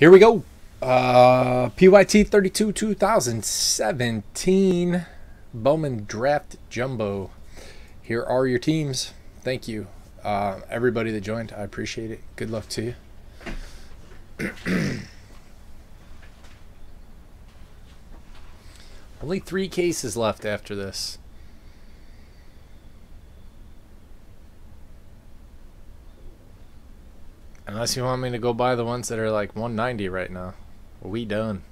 Here we go. Uh, PYT 32 2017 Bowman Draft Jumbo. Here are your teams. Thank you. Uh, everybody that joined, I appreciate it. Good luck to you. Only three cases left after this. Unless you want me to go buy the ones that are like 190 right now. We done.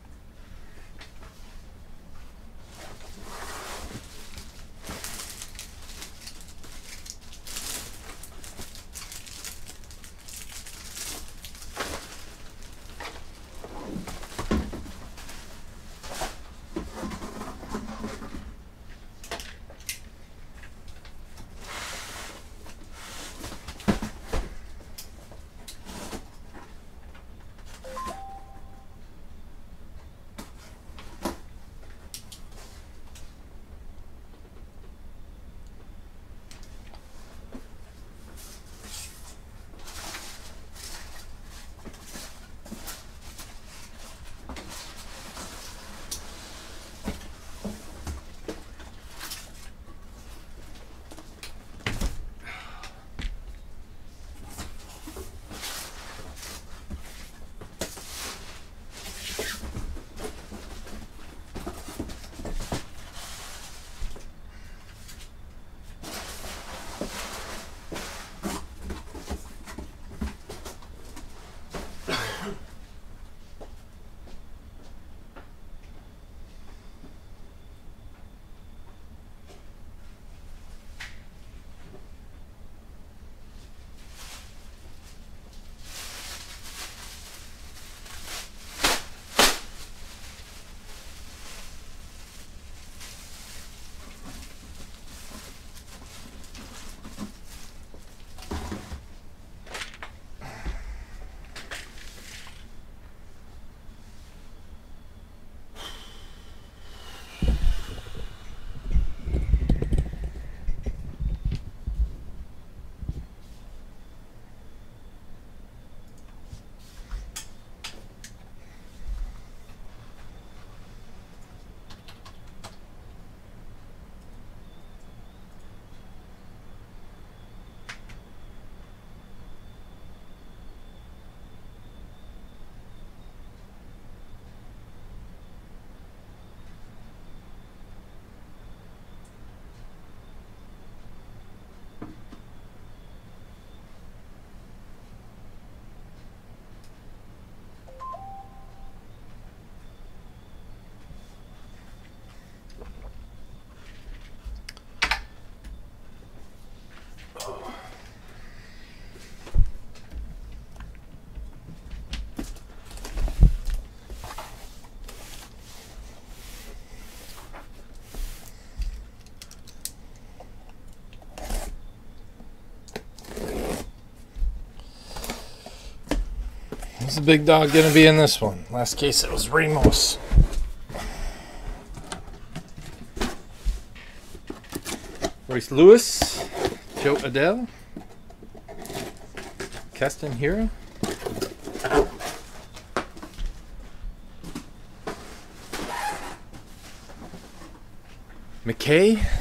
Who's the big dog going to be in this one? Last case it was Ramos. Royce Lewis, Jo Adell, Keston Hiura. McKay.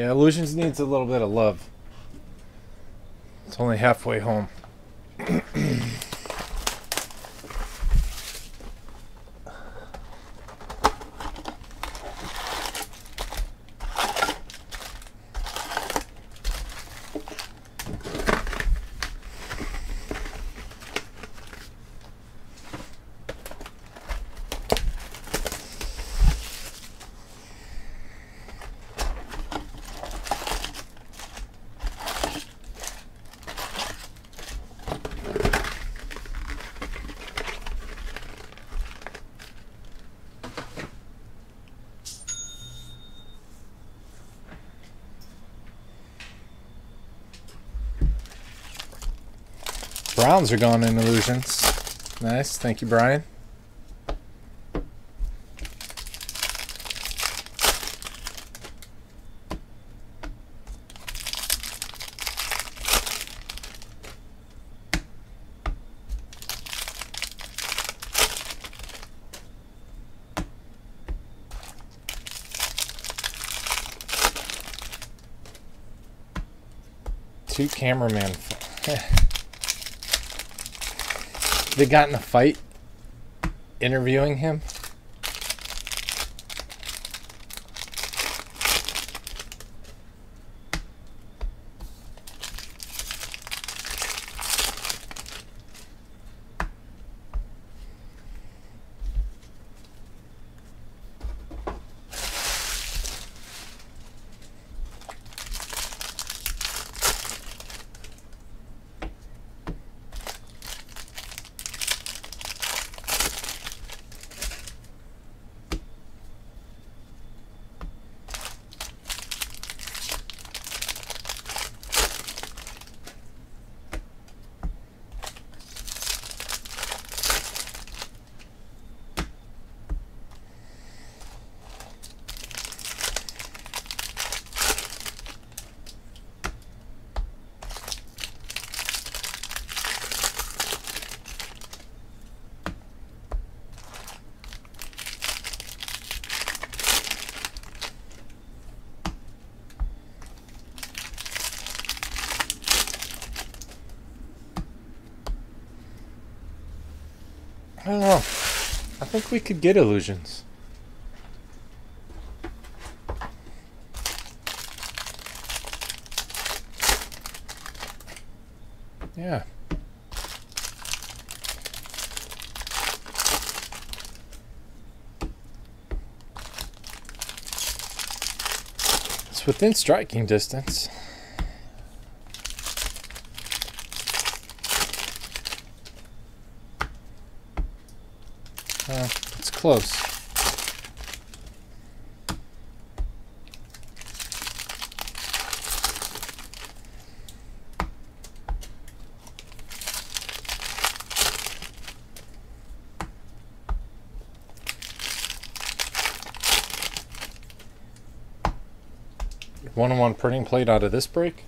Yeah, Illusions needs a little bit of love. It's only halfway home. Browns are gone in illusions. Nice. Thank you, Brian. Two cameraman. they got in a fight interviewing him. Don't know. I think we could get illusions. Yeah. It's within striking distance. Uh, it's close. One-on-one printing plate out of this break.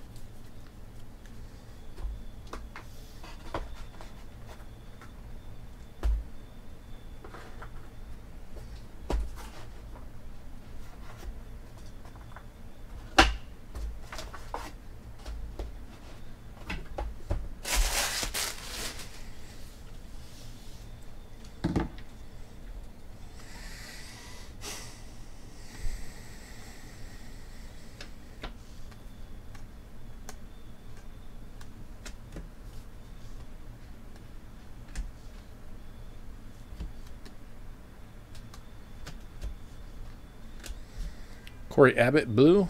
Cory Abbott, blue.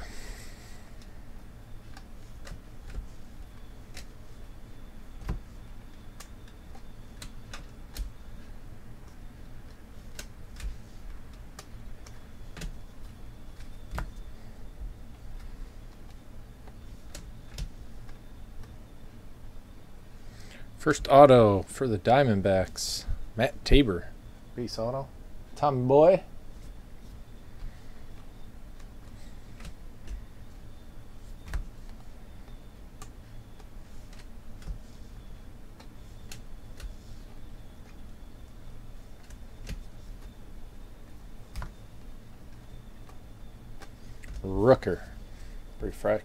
First auto for the Diamondbacks, Matt Tabor. Base auto. Tommy Boy.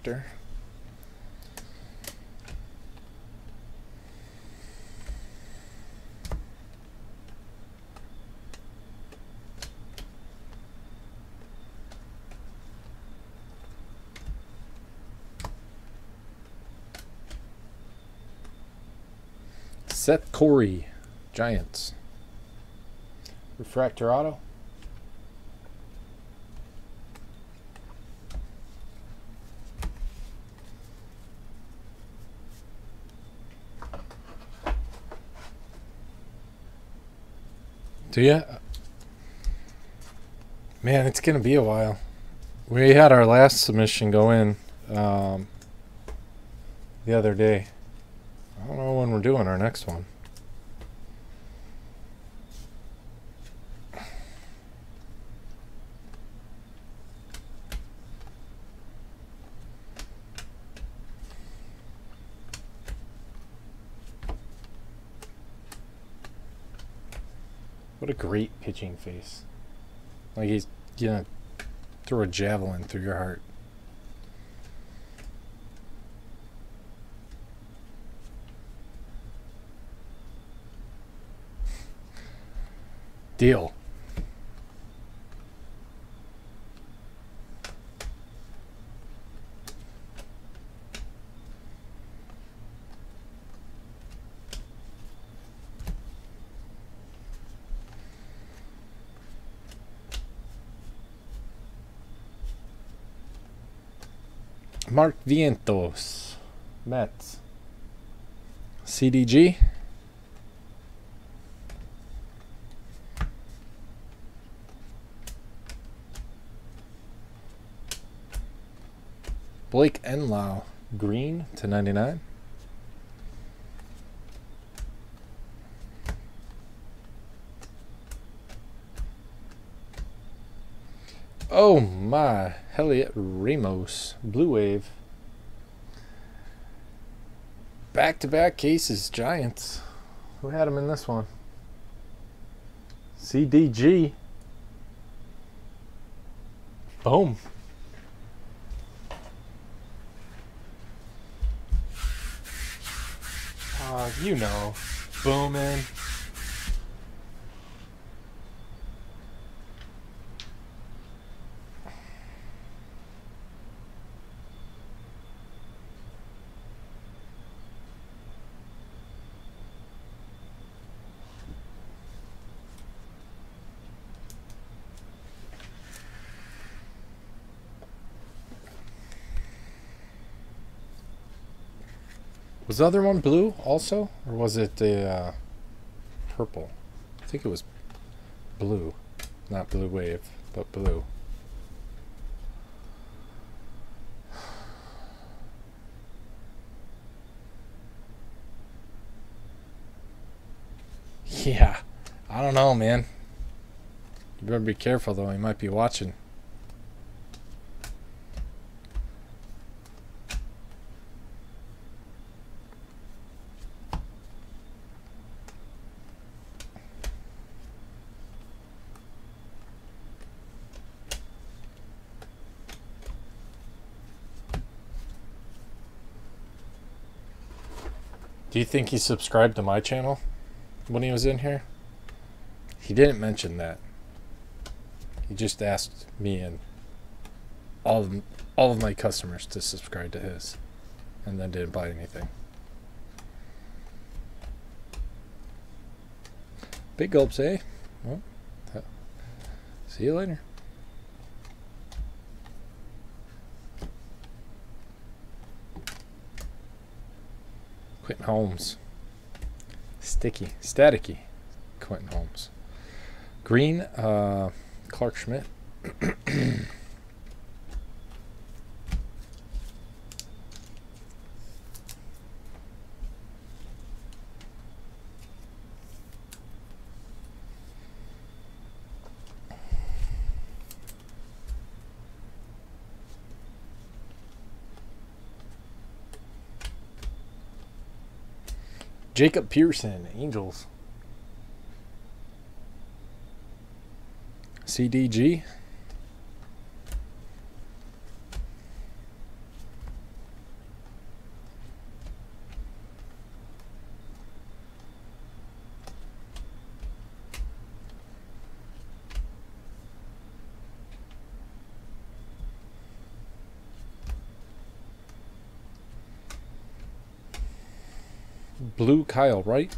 character. Seth Corry, Giants. Refractor Auto. Do you? Man, it's gonna be a while. We had our last submission go in um, the other day. I don't know when we're doing our next one. Great pitching face. Like he's gonna throw a javelin through your heart. Deal. Mark Vientos, Mets. CDG. Blake Enlow, green to 99. Oh my, Heliot Ramos, Blue Wave. Back to back cases, Giants. Who had him in this one? CDG. Boom. Uh, you know, booming. Was the other one blue also? Or was it the uh, purple? I think it was blue. Not blue wave, but blue. Yeah. I don't know, man. You better be careful, though. He might be watching. Do you think he subscribed to my channel when he was in here? He didn't mention that. He just asked me and all of all of my customers to subscribe to his, and then didn't buy anything. Big gulps, eh? Well, see you later. Quentin Holmes. Sticky. Staticky. Quentin Holmes. Green, uh, Clarke Schmidt. Jacob Pearson, Angels. CDG. Blue Kyle, right?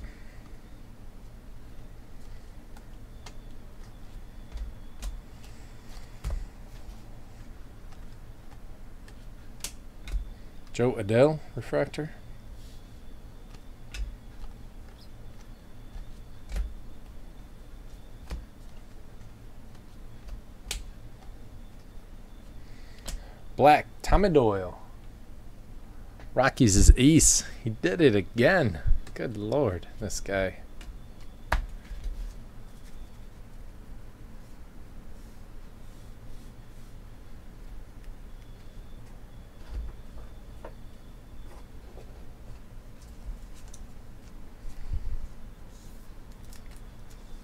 Jo Adell refractor. Black Tommy Doyle. Rockies is ace. He did it again. Good lord, this guy.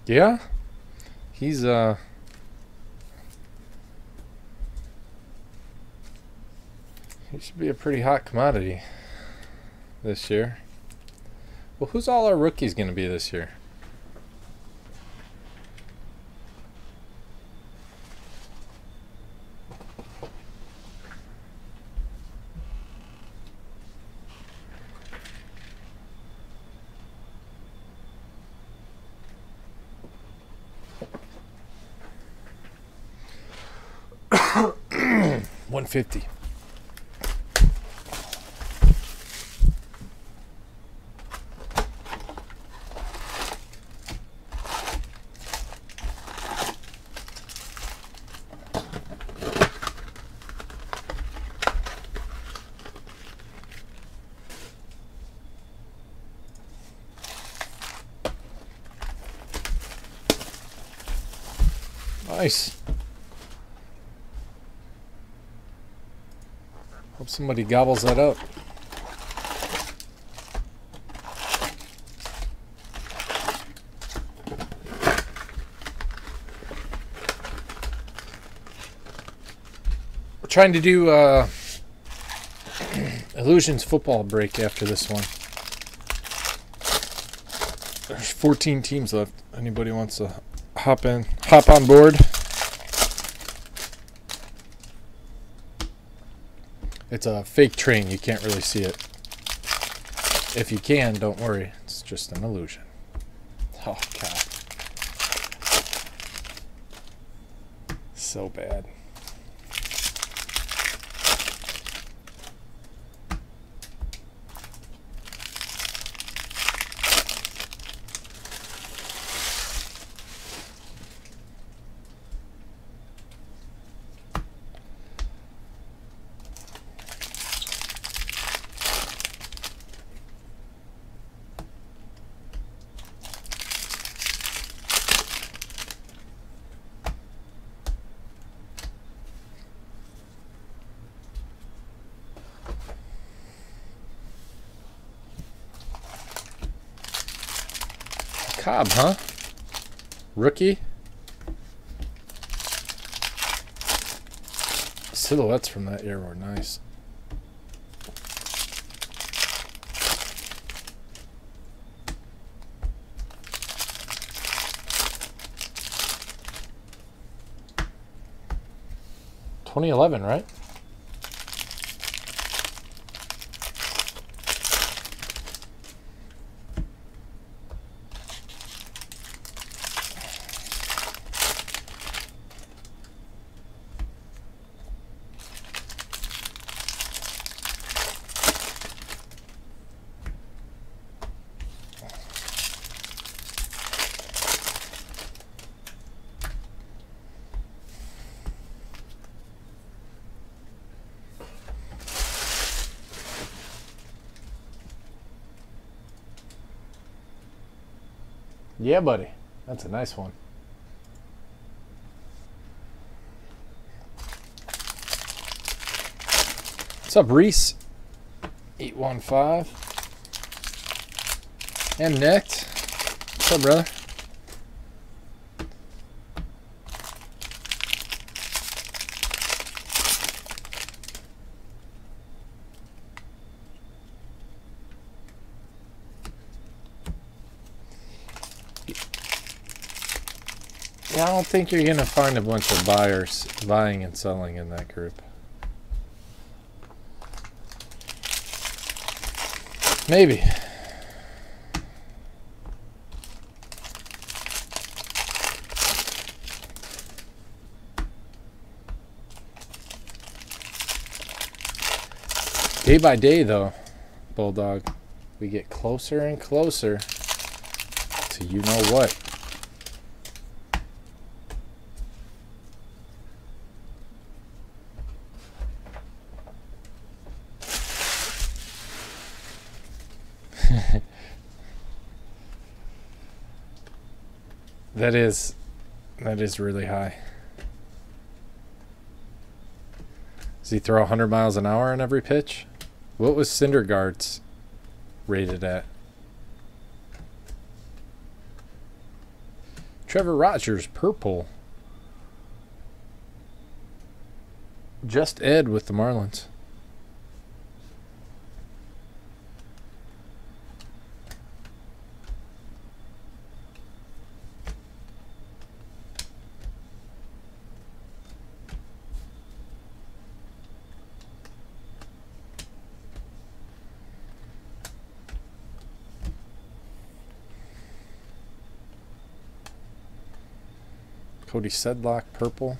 Yeah? He's uh He should be a pretty hot commodity this year. Well, who's all our rookies going to be this year? One fifty. Nice. Hope somebody gobbles that up. We're trying to do uh, Illusions football break after this one. There's 14 teams left. Anybody wants to hop in, hop on board. It's a fake train. You can't really see it. If you can, don't worry. It's just an illusion. Oh, God. So bad. Cobb, huh? Rookie? Silhouettes from that year were nice. Twenty eleven, right? Yeah, buddy. That's a nice one. What's up, Reese? 815. And Nick. What's up, brother? Think you're going to find a bunch of buyers buying and selling in that group. Maybe. Day by day, though, Bulldog, we get closer and closer to you know what. That is that is really high. Does he throw 100 miles an hour on every pitch? What was Syndergaard's rated at? Trevor Rogers, purple. Just Ed with the Marlins. Sedlock, purple.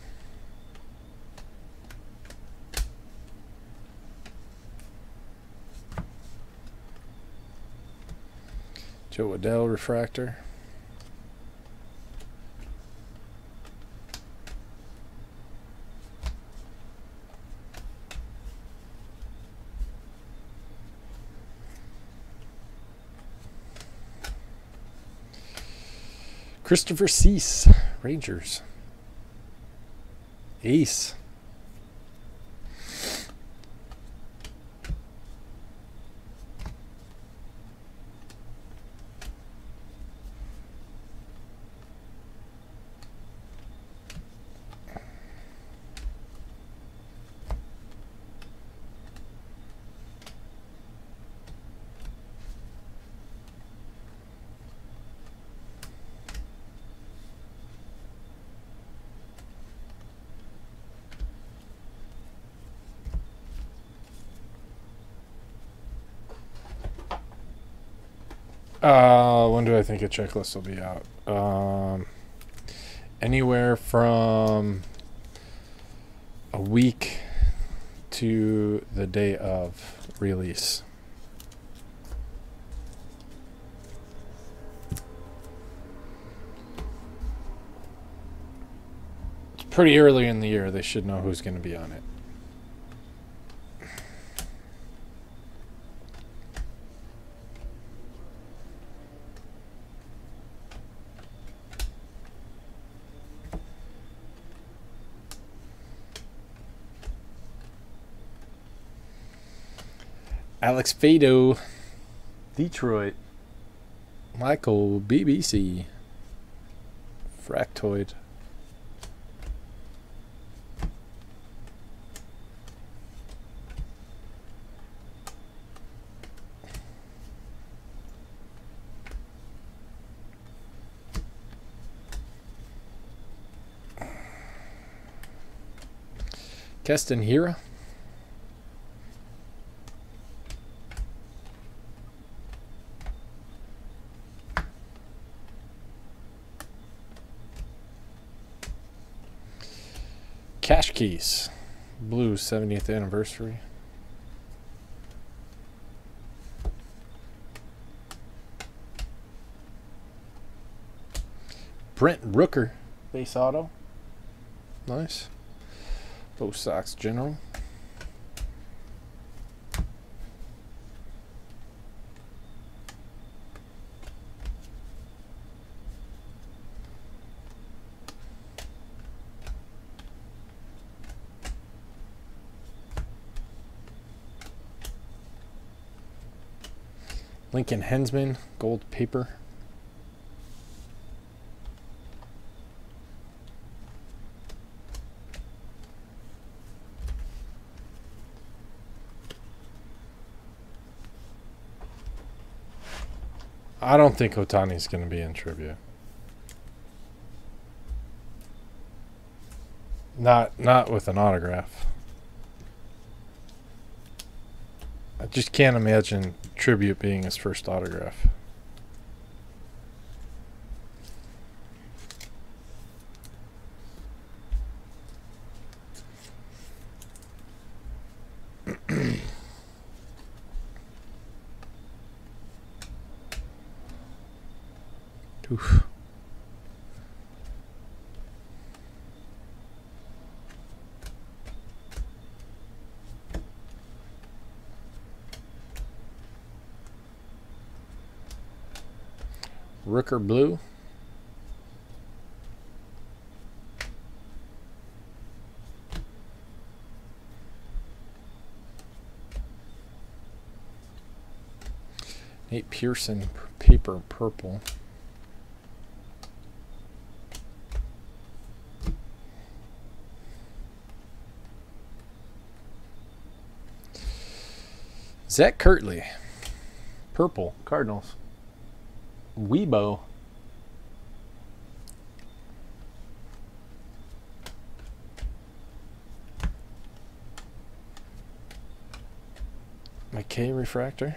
Jo Adell, refractor. Christopher Seise, Rangers. Ace. Uh, when do I think a checklist will be out? Um, anywhere from a week to the day of release. It's pretty early in the year. They should know who's going to be on it. Alex Faedo, Detroit. Michael BBC, Fractoid. Keston Hiura. Keys. Blue 70th anniversary. Brent Rooker. Base auto. Nice. Bo Sox General. Lincoln Henzman, gold paper. I don't think Otani's going to be in tribute. Not not with an autograph. I just can't imagine tribute being his first autograph. Oof. Rooker Blue. Nate Pearson paper purple. Zach Kirtley, purple Cardinals. Weibo. McKay refractor.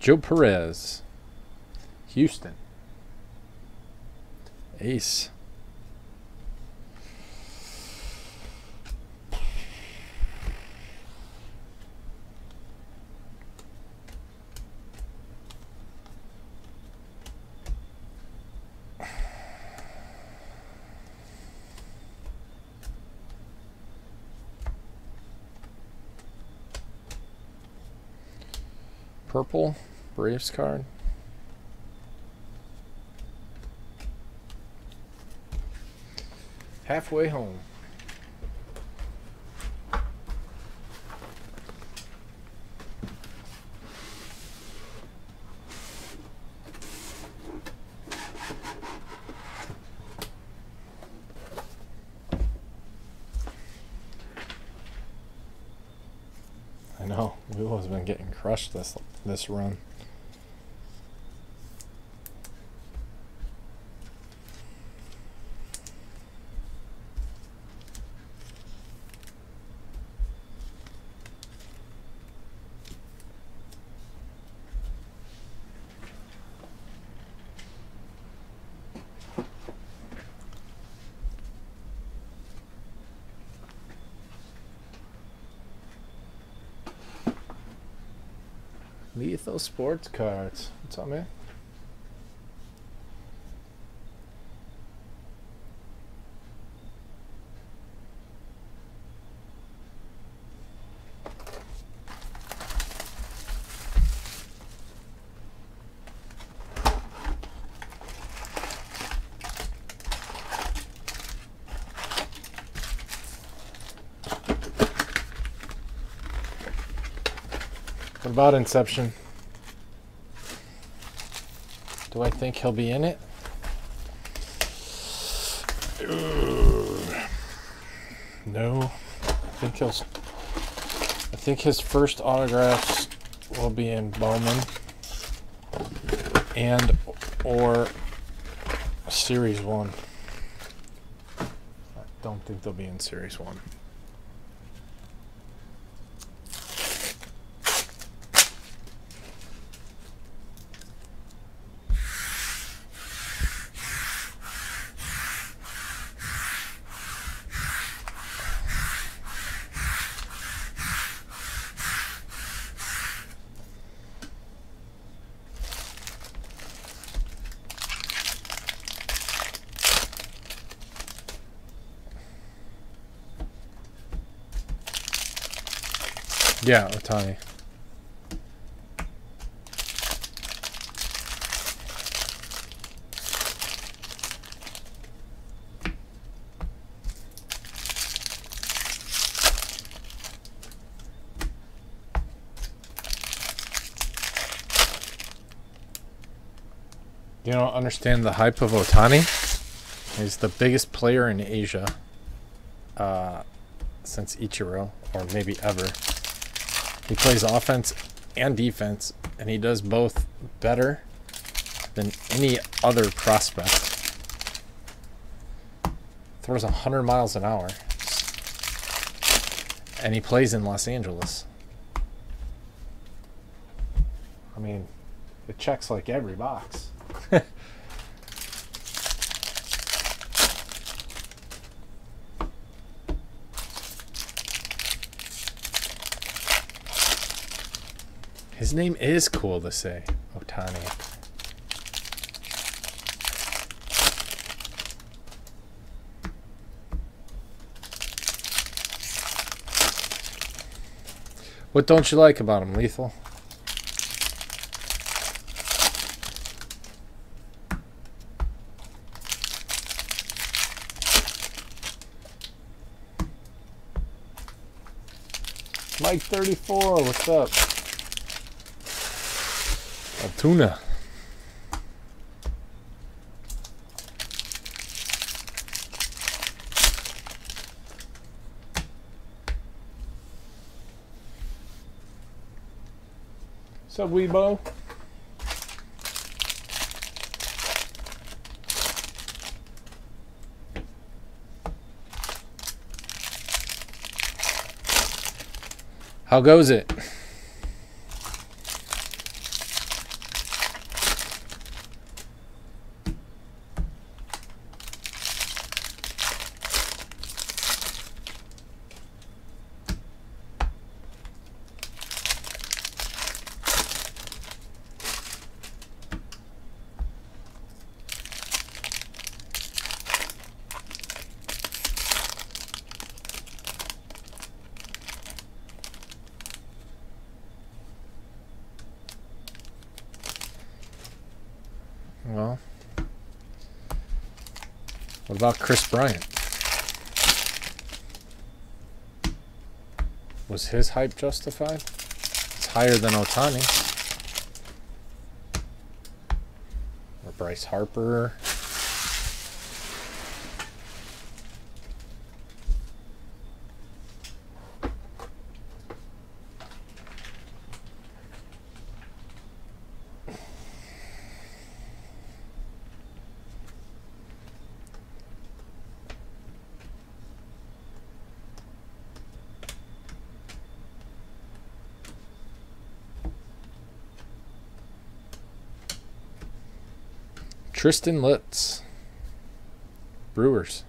Joe Perez. Houston. Ace. Purple Braves card. Halfway home. I know. Wheelo's crushed this this run. Lethal sports cards. What's up, man? About Inception? Do I think he'll be in it? No. I think he'll. I think his first autographs will be in Bowman and or Series One. I don't think they'll be in Series One. Yeah, Otani. You don't understand the hype of Otani? He's the biggest player in Asia uh, since Ichiro, or maybe ever. He plays offense and defense, and he does both better than any other prospect. Throws 100 miles an hour. And he plays in Los Angeles. I mean, it checks like every box. His name is cool to say. Otani. What don't you like about him, Lethal? Mike 34, what's up? Altoona. What's up, Weebo? How goes it? Well, what about Kris Bryant? Was his hype justified? It's higher than Otani. Or Bryce Harper. Tristen Lutz, Brewers.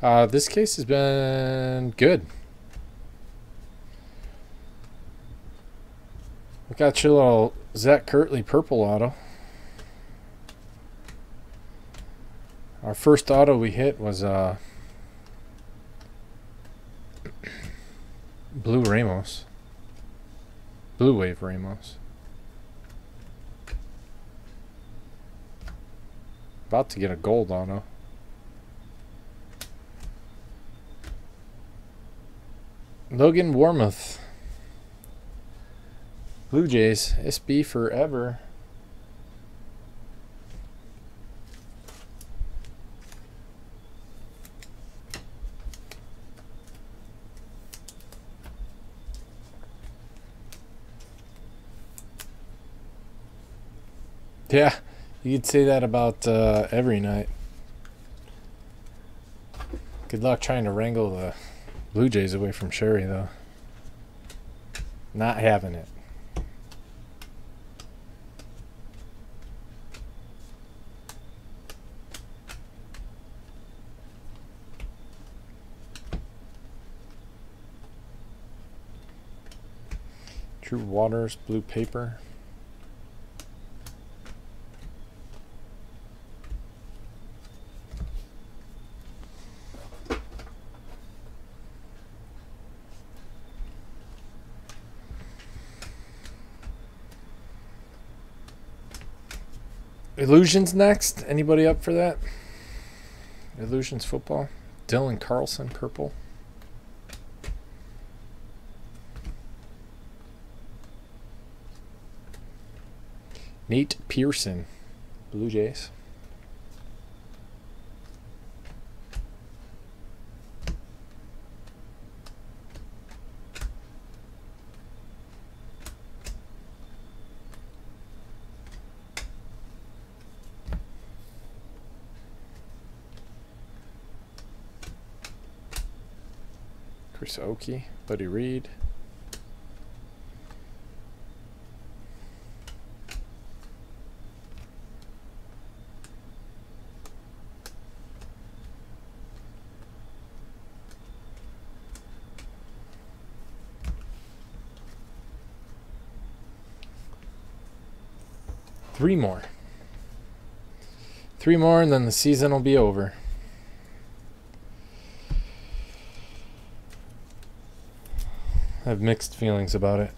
Uh, this case has been good. Got your little Zach Kirtley purple auto. Our first auto we hit was uh, Blue Ramos. Blue Wave Ramos. About to get a gold auto. Logan Warmoth. Blue Jays, SB forever. Yeah, you could say that about uh, every night. Good luck trying to wrangle the Blue Jays away from Sherry, though. Not having it. Drew Waters, blue paper. Illusions next. Anybody up for that? Illusions football. Dylan Carlson, purple. Nate Pearson, Blue Jays. Chris Oki, Buddy Reed. Three more. Three more, and then the season will be over. I have mixed feelings about it.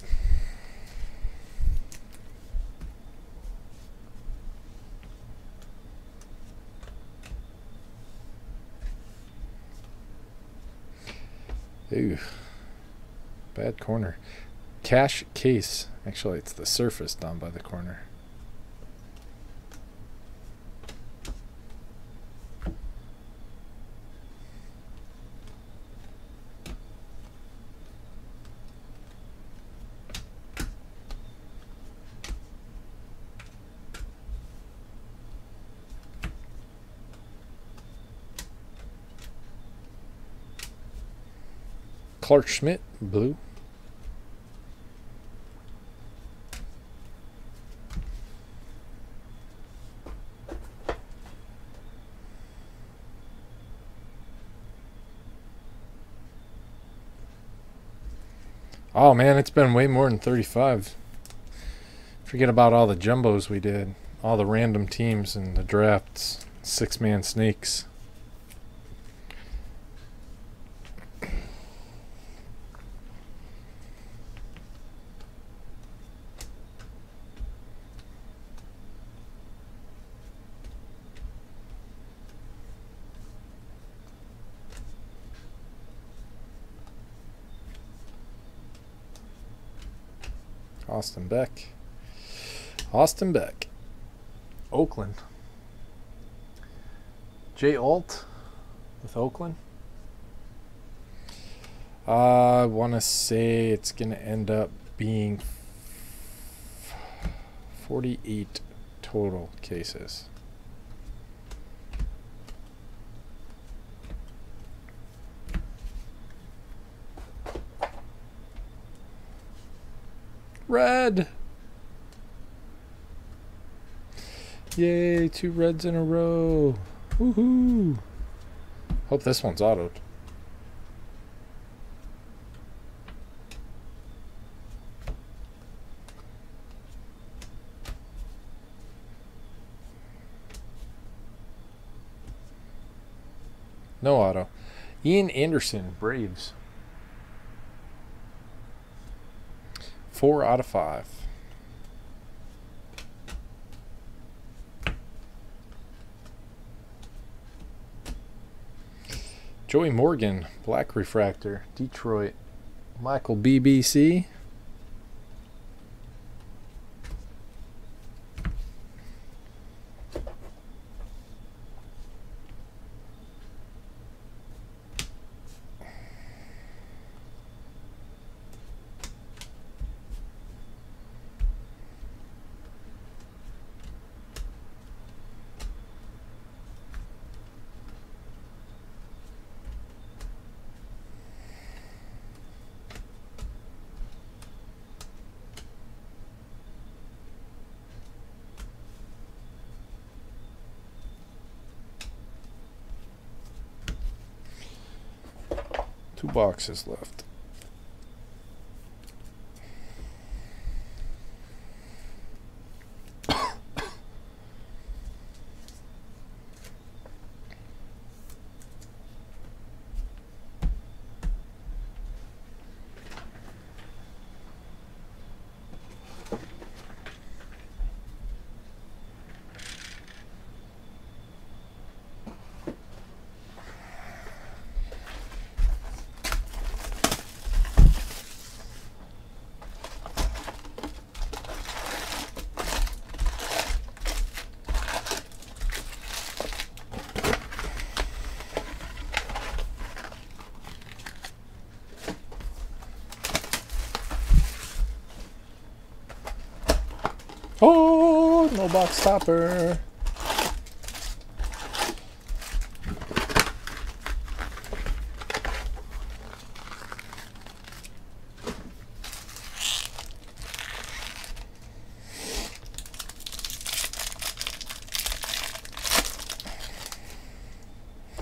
Ooh. Bad corner. Cash case. Actually, it's the surface down by the corner. Clarke Schmidt, blue. Oh man, it's been way more than 35. Forget about all the jumbos we did. All the random teams and the drafts. Six man snakes. Austin Beck. Austin Beck. Oakland. Jay Alt with Oakland. Uh, I want to say it's going to end up being 48 total cases. Red! Yay, two reds in a row. Woohoo! Hope this one's autoed. No auto. Ian Anderson, Braves. Four out of five. Joey Morgan, Black Refractor, Detroit. Michael BBC. Boxes left. No box topper.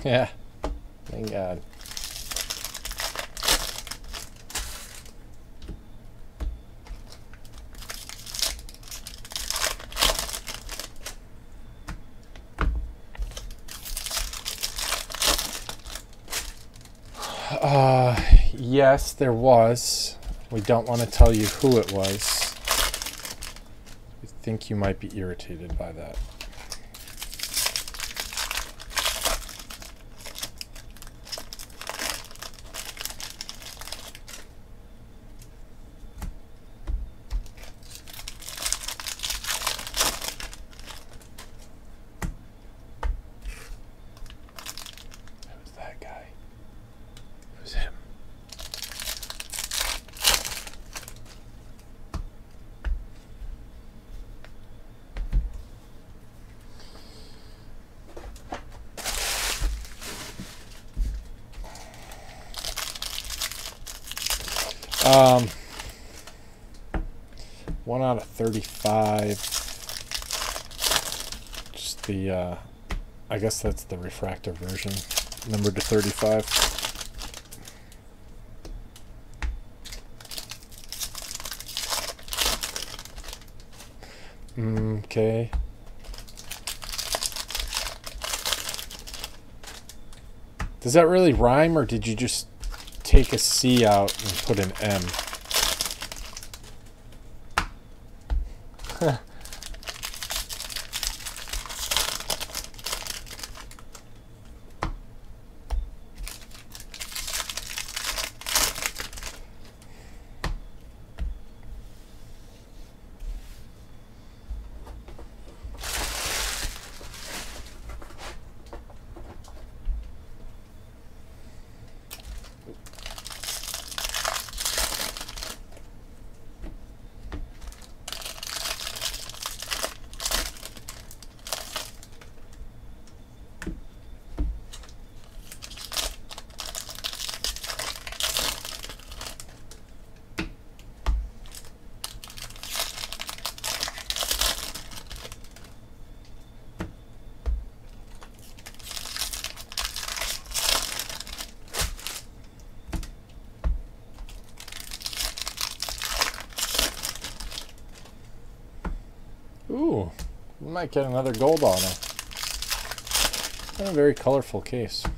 Yeah. Thank God. Uh, yes, there was. We don't want to tell you who it was. We think you might be irritated by that. Who's that guy? Who's him? Um, one out of 35. Just the, uh, I guess that's the refractor version, number to 35. Mm, Okay. Does that really rhyme, or did you just take a C out and put an M? Ooh, we might get another gold on it. A very colorful case.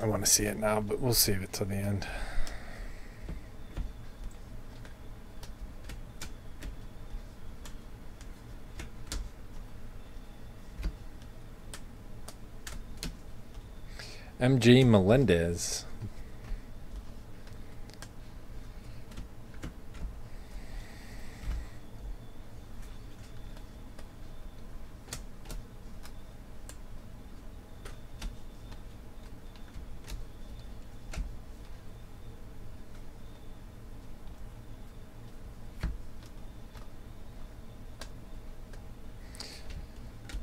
I want to see it now, but we'll save it till the end. MJ Melendez.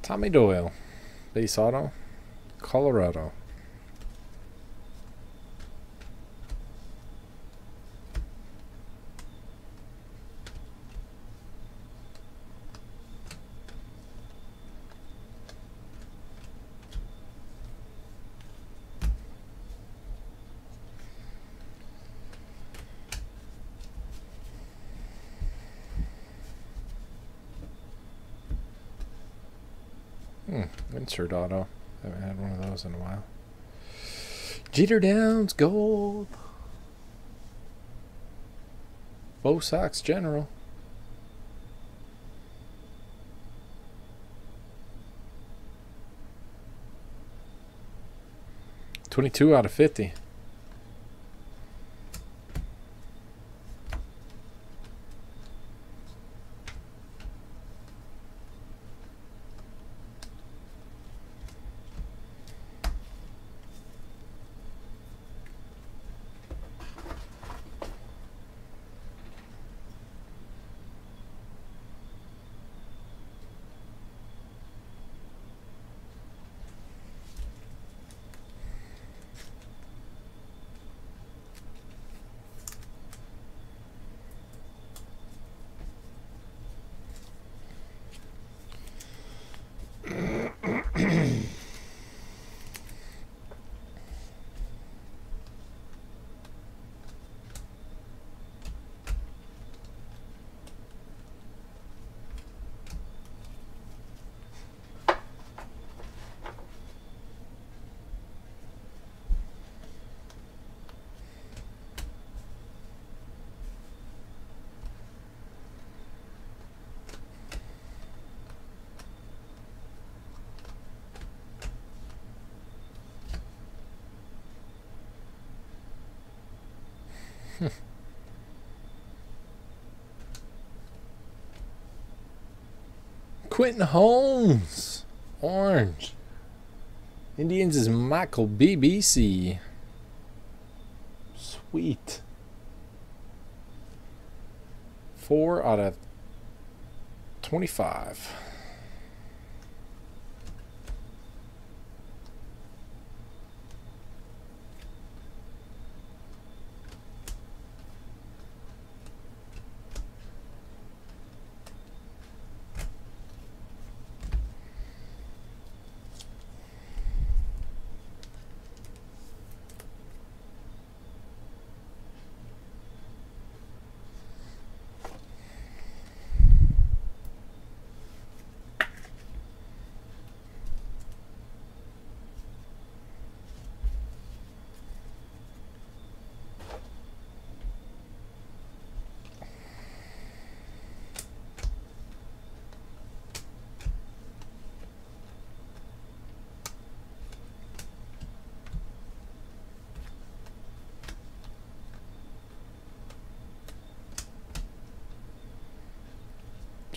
Tommy Doyle, base auto, Colorado. Insert auto. Haven't had one of those in a while. Jeter Downs gold. Bo Sox General. Twenty-two out of fifty. Quentin Holmes. Orange. Indians is Michael BBC. Sweet. Four out of 25.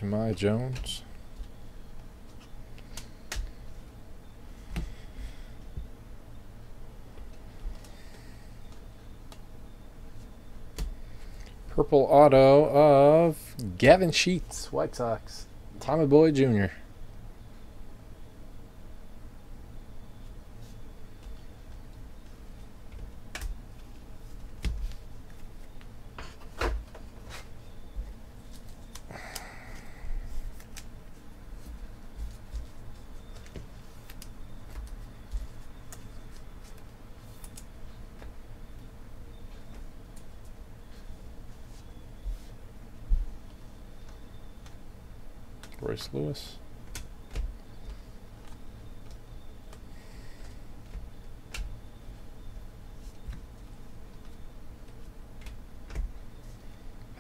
Jahmai Jones. Purple auto of Gavin Sheets, White Sox. Tommy Boy Jr. Royce Lewis.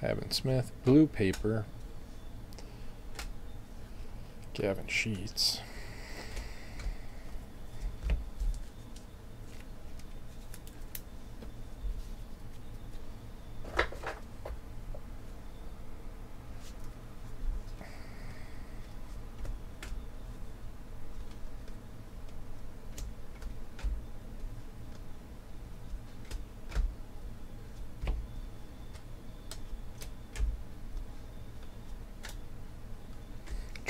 Havin Smith, blue paper. Gavin Sheets.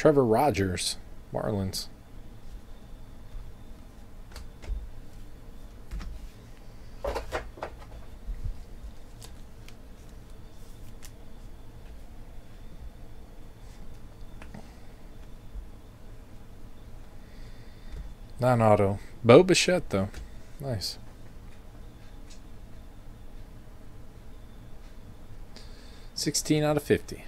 Trevor Rogers, Marlins. Non-auto. Bo Bichette, though. Nice. Sixteen out of fifty.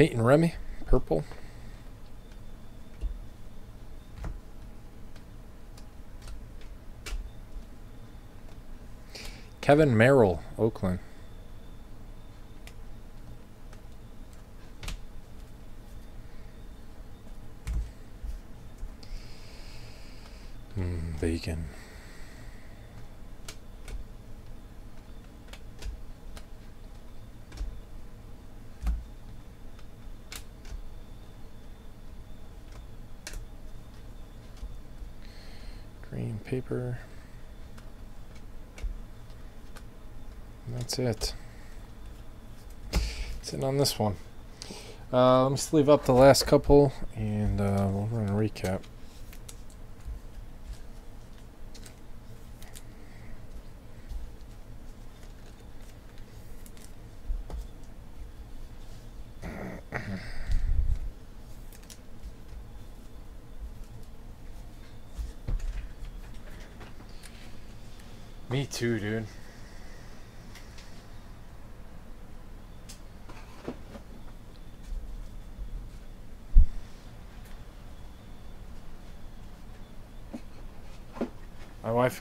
Peyton Remy, purple. Kevin Merrell, Oakland. Hmm, Bacon. Green paper. And that's it. That's it on this one. Uh, let me sleeve up the last couple and uh, we'll run a recap.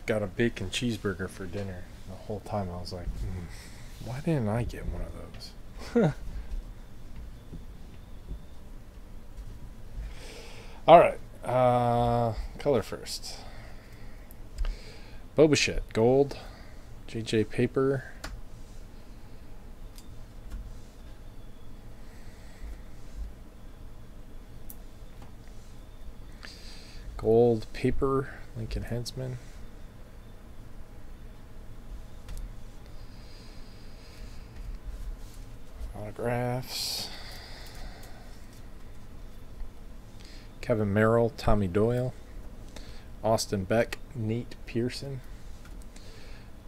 Got a bacon cheeseburger for dinner. The whole time I was like, mm, why didn't I get one of those? All right. Uh, color first. Bo Bichette, gold. JJ Paper. Gold paper, Lincoln Henzman. Autographs. Kevin Merrell, Tommy Doyle. Austin Beck, Nate Pearson.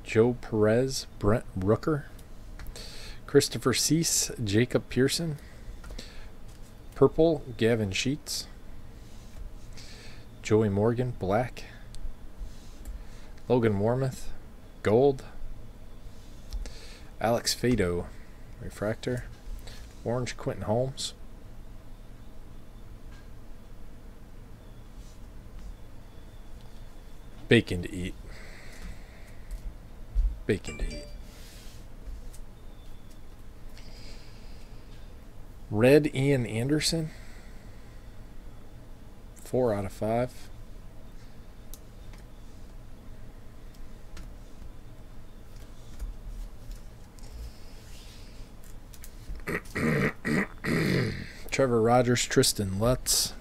Joe Perez, Brent Rooker. Christopher Seise, Jacob Pearson. Purple, Gavin Sheets. Joey Morgan, black. Logan Warmoth, gold. Alex Faedo, refractor. Orange Quentin Holmes. Bacon to eat. Bacon to eat. Red Ian Anderson. Four out of five. Trevor Rogers, Tristen Lutz,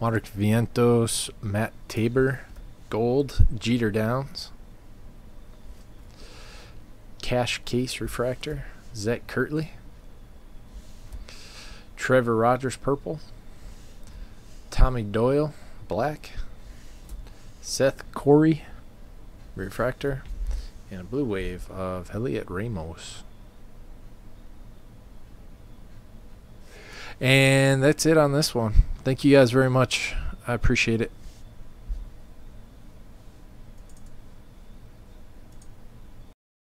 Modric Vientos, Matt Tabor, Gold, Jeter Downs, Cash Case Refractor, Zach Kirtley, Trevor Rogers, Purple, Tommy Doyle, black. Seth Corry, refractor. And a blue wave of Elliot Ramos. And that's it on this one. Thank you guys very much. I appreciate it.